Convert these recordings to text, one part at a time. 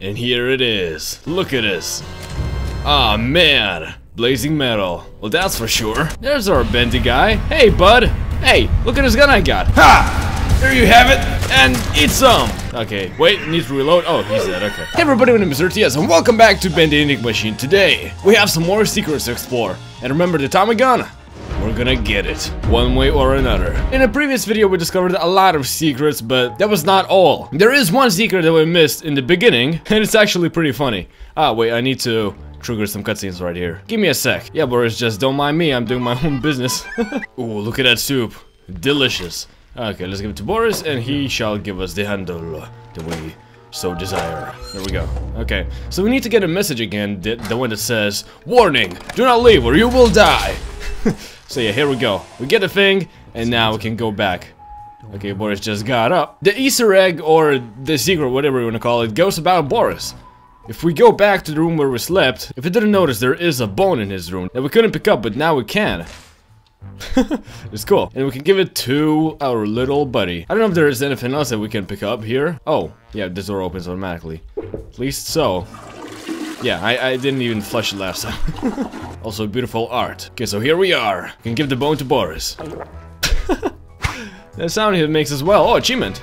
And here it is. Look at this. Ah, man. Blazing metal. Well, that's for sure. There's our bendy guy. Hey, bud. Hey, look at this gun I got. Ha! There you have it. And eat some. Okay, wait, need to reload. Oh, he's dead, okay. Hey everybody, my name is Ertyez, and welcome back to Bendy and the Ink Machine. Today, we have some more secrets to explore. And remember the Tommy gun? We're gonna get it, one way or another. In a previous video we discovered a lot of secrets, but that was not all. There is one secret that we missed in the beginning, and it's actually pretty funny. Ah, wait, I need to trigger some cutscenes right here. Give me a sec. Yeah, Boris, just don't mind me, I'm doing my own business. Ooh, look at that soup. Delicious. Okay, let's give it to Boris, and he shall give us the handle that we so desire. There we go. Okay, so we need to get a message again, the, the one that says, Warning! Do not leave or you will die! So yeah, here we go. We get the thing, and now we can go back. Okay, Boris just got up. The Easter egg, or the secret, whatever you want to call it, goes about Boris. If we go back to the room where we slept, if you didn't notice, there is a bone in his room that we couldn't pick up, but now we can. it's cool. And we can give it to our little buddy. I don't know if there is anything else that we can pick up here. Oh, yeah, this door opens automatically. At least so. Yeah, I, I didn't even flush it last time. also, beautiful art. Okay, so here we are. We can give the bone to Boris. that sound he makes as well. Oh, achievement.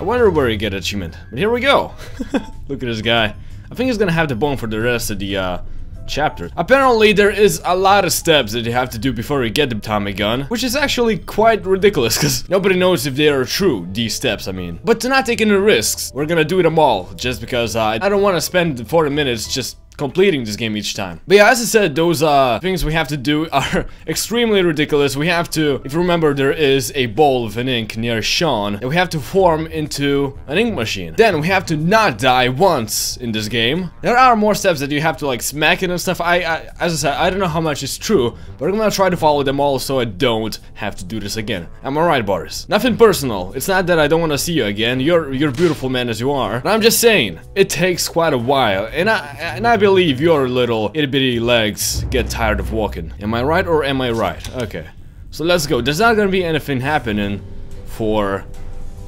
I wonder where he get achievement. But here we go. Look at this guy. I think he's gonna have the bone for the rest of the, uh, chapter. Apparently there is a lot of steps that you have to do before you get the Tommy gun, which is actually quite ridiculous because nobody knows if they are true, these steps I mean. But to not take any risks, we're gonna do them all just because uh, I don't want to spend 40 minutes just completing this game each time. But yeah, as I said, those uh, things we have to do are extremely ridiculous. We have to, if you remember, there is a bowl of an ink near Sean, and we have to form into an ink machine. Then we have to not die once in this game. There are more steps that you have to like smack it and stuff. I, I as I said, I don't know how much is true, but I'm gonna try to follow them all so I don't have to do this again. Am I right, Boris? Nothing personal. It's not that I don't want to see you again. You're you're beautiful man as you are. But I'm just saying, it takes quite a while, and I and I believe your little itty bitty legs get tired of walking. Am I right or am I right? Okay. So let's go. There's not gonna be anything happening for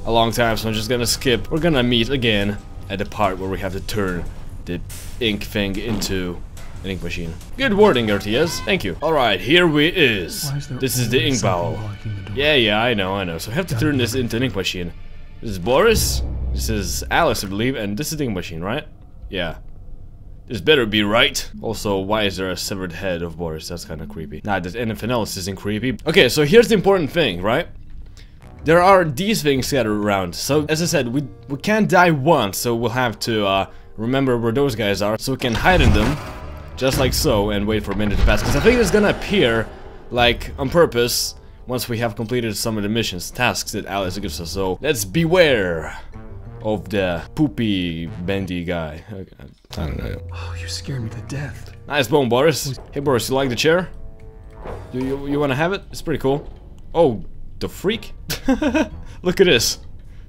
a long time, so I'm just gonna skip. We're gonna meet again at the part where we have to turn the ink thing into an ink machine. Good wording, Ertyez. Thank you. Alright, here we is. Is This is the ink bowl. the? Yeah, yeah, I know, I know. So I have to turn this into an ink machine. This is Boris. This is Alice, I believe, and this is the ink machine, right? Yeah. This better be right. Also, why is there a severed head of Boris? That's kind of creepy. Nah, that anything else isn't creepy. Okay, so here's the important thing, right? There are these things scattered around. So, as I said, we, we can't die once, so we'll have to uh, remember where those guys are, so we can hide in them, just like so, and wait for a minute to pass. Because I think it's gonna appear, like, on purpose, once we have completed some of the missions, tasks that Alice gives us. So, let's beware of the poopy bendy guy. I don't know. Oh, you scared me to death. Nice bone, Boris. Hey, Boris, you like the chair? You, you, you wanna have it? It's pretty cool. Oh, the freak? Look at this.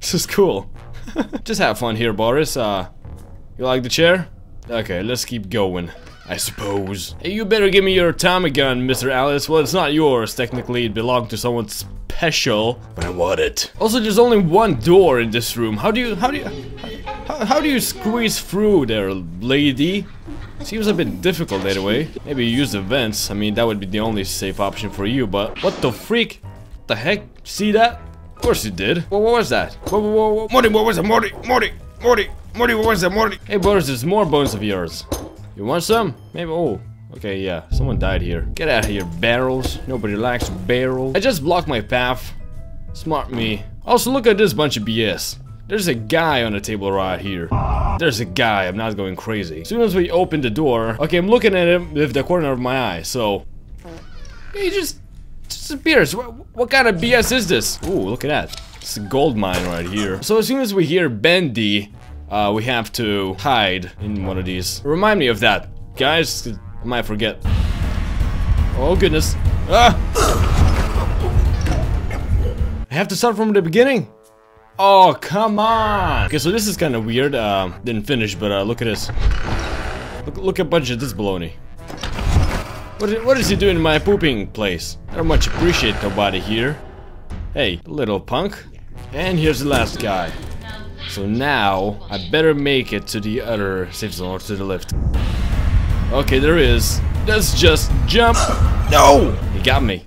This is cool. Just have fun here, Boris. Uh, you like the chair? Okay, let's keep going. I suppose. Hey, you better give me your Tommy gun, Mr. Alice. Well, it's not yours. Technically, it belonged to someone special, but I want it. Also, there's only one door in this room. How do you, how do you, how, how do you squeeze through there, lady? Seems a bit difficult anyway. Maybe use the vents. I mean, that would be the only safe option for you, but what the freak? The heck? See that? Of course you did. What, what was that? Whoa, whoa, whoa, whoa. Morty, what was it? Morty, Morty, Morty, Morty, what was it? Morty. Hey, Boris, there's more bones of yours. You want some? Maybe. Oh, okay, yeah. Someone died here. Get out of here, barrels. Nobody likes barrels. I just blocked my path. Smart me. Also, look at this bunch of BS. There's a guy on the table right here. There's a guy. I'm not going crazy. As soon as we open the door, okay, I'm looking at him with the corner of my eye. So he just disappears. What, what kind of BS is this? Ooh, look at that. It's a gold mine right here. So as soon as we hear Bendy, uh, we have to hide in one of these. Remind me of that, guys. I might forget. Oh goodness. Ah! I have to start from the beginning? Oh, come on! Okay, so this is kind of weird. Uh, didn't finish, but uh, look at this. Look, look at a bunch of this baloney. What is, what is he doing in my pooping place? I don't much appreciate nobody here. Hey, little punk. And here's the last guy. So now, I better make it to the other safe zone or to the left. Okay, there is. Let's just jump. No! He got me.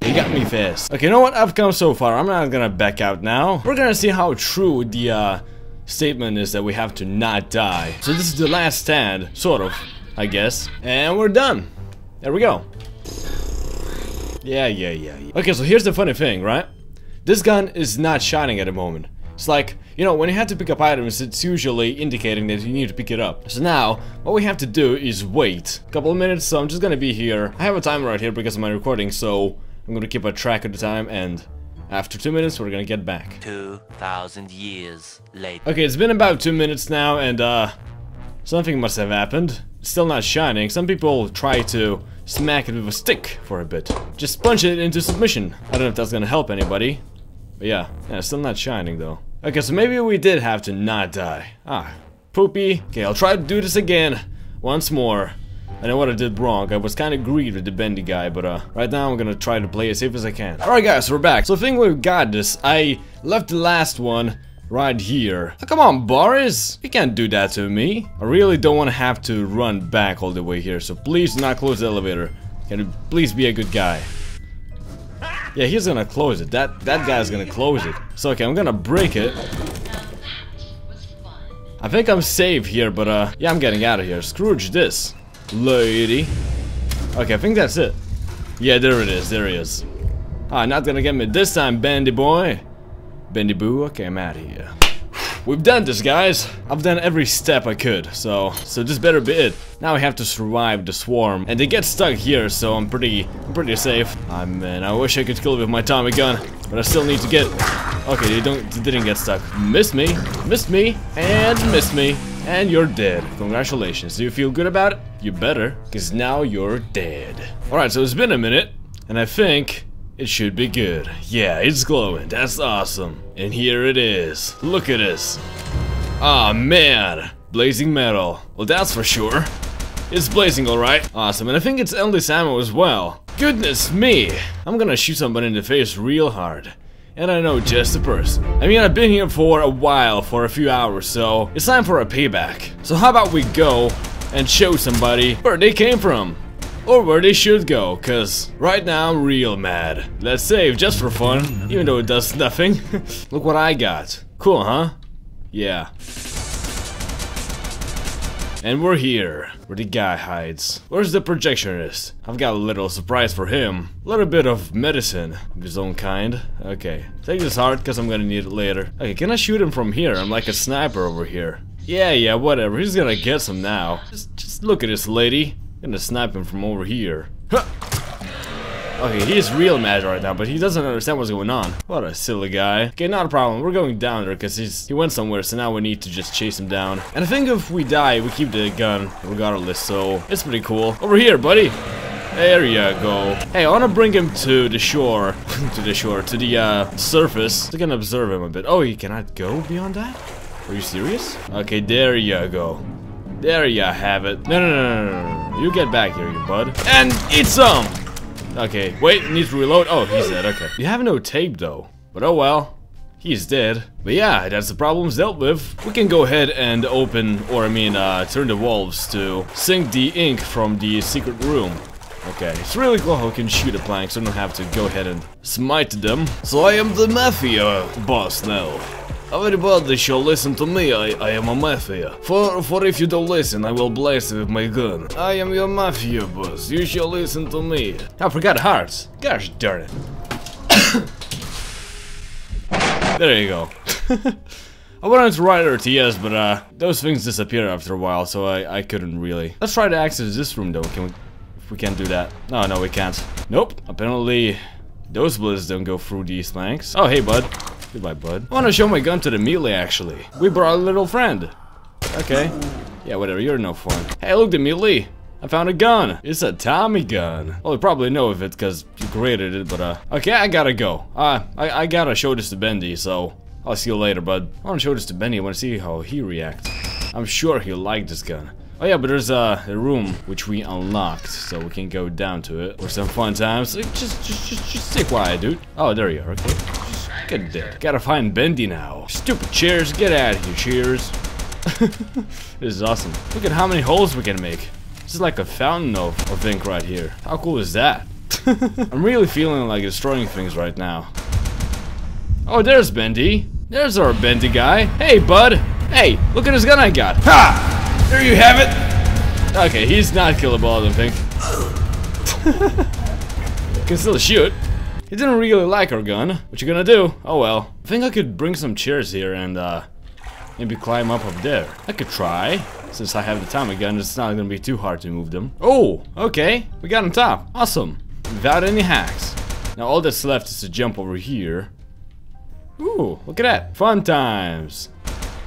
He got me fast. Okay, you know what? I've come so far. I'm not gonna back out now. We're gonna see how true the uh, statement is that we have to not die. So this is the last stand, sort of, I guess. And we're done. There we go. Yeah, yeah, yeah, yeah. Okay, so here's the funny thing, right? This gun is not shining at the moment. It's like, you know, when you have to pick up items, it's usually indicating that you need to pick it up. So now, what we have to do is wait. A couple of minutes, so I'm just gonna be here. I have a timer right here because of my recording, so I'm gonna keep a track of the time, and after two minutes, we're gonna get back. 2,000 years later. Okay, it's been about two minutes now, and, uh, something must have happened. It's still not shining. Some people try to smack it with a stick for a bit. Just punch it into submission. I don't know if that's gonna help anybody. But yeah, yeah, it's still not shining though. Okay, so maybe we did have to not die. Ah, poopy. Okay, I'll try to do this again. Once more. I know what I did wrong. I was kind of greedy with the bendy guy, but uh, right now I'm gonna try to play as safe as I can. Alright guys, we're back. So I think we've got this. I left the last one right here. Oh, come on, Boris. You can't do that to me. I really don't want to have to run back all the way here, so please do not close the elevator. Can you please be a good guy? Yeah, he's gonna close it. That that guy's gonna close it. So okay, I'm gonna break it. I think I'm safe here, but uh, yeah, I'm getting out of here. Scrooge this, lady. Okay, I think that's it. Yeah, there it is. There he is. Ah, not gonna get me this time, Bandy boy. Bendy Boo, okay, I'm out of here. We've done this, guys. I've done every step I could, so so this better be it. Now we have to survive the swarm, and they get stuck here, so I'm pretty I'm pretty safe. Ah man, I wish I could kill it with my Tommy gun, but I still need to get. Okay, they don't they didn't get stuck. Missed me, missed me, and missed me, and you're dead. Congratulations. Do you feel good about it? You better, cause now you're dead. All right, so it's been a minute, and I think it should be good. Yeah, it's glowing. That's awesome. And here it is. Look at this. Ah, man. Blazing metal. Well, that's for sure. It's blazing alright. Awesome. And I think it's endless ammo as well. Goodness me. I'm gonna shoot somebody in the face real hard. And I know just the person. I mean, I've been here for a while, for a few hours, so it's time for a payback. So how about we go and show somebody where they came from? Or where they should go, cause right now I'm real mad. Let's save just for fun, even though it does nothing. Look what I got. Cool, huh? Yeah. And we're here, where the guy hides. Where's the projectionist? I've got a little surprise for him. A little bit of medicine of his own kind. Okay, take this heart, cause I'm gonna need it later. Okay, can I shoot him from here? I'm like a sniper over here. Yeah, yeah, whatever. He's gonna get some now. Just, just look at this lady. Gonna snipe him from over here. Okay, he's real mad right now, but he doesn't understand what's going on. What a silly guy. Okay, not a problem. We're going down there because he's he went somewhere, so now we need to just chase him down. And I think if we die, we keep the gun regardless, so it's pretty cool. Over here, buddy. There you go. Hey, I want to bring him to the shore. to the shore, to the uh, surface. I can observe him a bit. Oh, he cannot go beyond that? Are you serious? Okay, there you go. There you have it. No, no, no, no, no. You get back here, you bud. And eat some! Okay, wait, need to reload. Oh, he's dead, okay. You have no tape, though. But oh well. He's dead. But yeah, that's the problems dealt with. We can go ahead and open, or I mean, uh, turn the valves to sink the ink from the secret room. Okay, it's really cool how we can shoot a plank, so I don't have to go ahead and smite them. So I am the mafia boss now. Everybody shall listen to me, I, I am a mafia. For, for if you don't listen, I will blast you with my gun. I am your mafia boss, you shall listen to me. I forgot hearts. Gosh darn it. there you go. I wanted to write Ertyez, but uh, those things disappear after a while, so I, I couldn't really. Let's try to access this room though, can we, if we can't do that. No, no, we can't. Nope, apparently those bullets don't go through these planks. Oh, hey bud. Goodbye, bud. I want to show my gun to the melee, actually. We brought a little friend. Okay. Yeah, whatever, you're no fun. Hey, look, the melee. I found a gun. It's a Tommy gun. Well, you probably know of it because you created it, but uh... Okay, I gotta go. Uh, I, I gotta show this to Bendy, so... I'll see you later, bud. I wanna show this to Bendy, I wanna see how he reacts. I'm sure he'll like this gun. Oh yeah, but there's uh, a room which we unlocked, so we can go down to it for some fun times. Just, just, just, just stay quiet, dude. Oh, there you are. Okay. Gotta find Bendy now. Stupid chairs, get out of here, cheers. this is awesome. Look at how many holes we can make. This is like a fountain of, of ink right here. How cool is that? I'm really feeling like destroying things right now. Oh, there's Bendy. There's our Bendy guy. Hey, bud. Hey, look at this gun I got. Ha! There you have it. Okay, he's not killable, I don't think. Can still shoot. He didn't really like our gun. What you gonna do? Oh well. I think I could bring some chairs here and uh, maybe climb up up there. I could try. Since I have the Tommy gun, it's not gonna be too hard to move them. Oh, okay. We got on top. Awesome. Without any hacks. Now all that's left is to jump over here. Ooh, look at that. Fun times.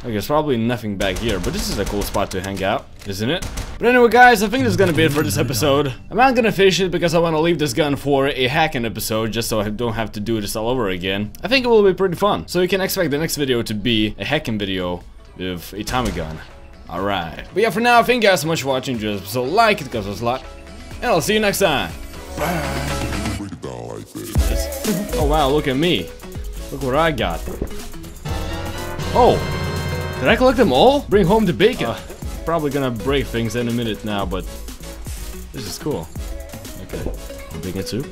Okay, there's probably nothing back here, but this is a cool spot to hang out, isn't it? But anyway, guys, I think this is gonna be it for this episode. I'm not gonna finish it because I want to leave this gun for a hacking episode, just so I don't have to do this all over again. I think it will be pretty fun. So you can expect the next video to be a hacking video with a Tommy gun. Alright. But yeah, for now, thank you guys so much for watching. Just so like it because it was a lot. And I'll see you next time. oh wow, look at me. Look what I got. Oh, did I collect them all? Bring home the bacon. Uh, probably gonna break things in a minute now, but this is cool. Okay, bacon soup.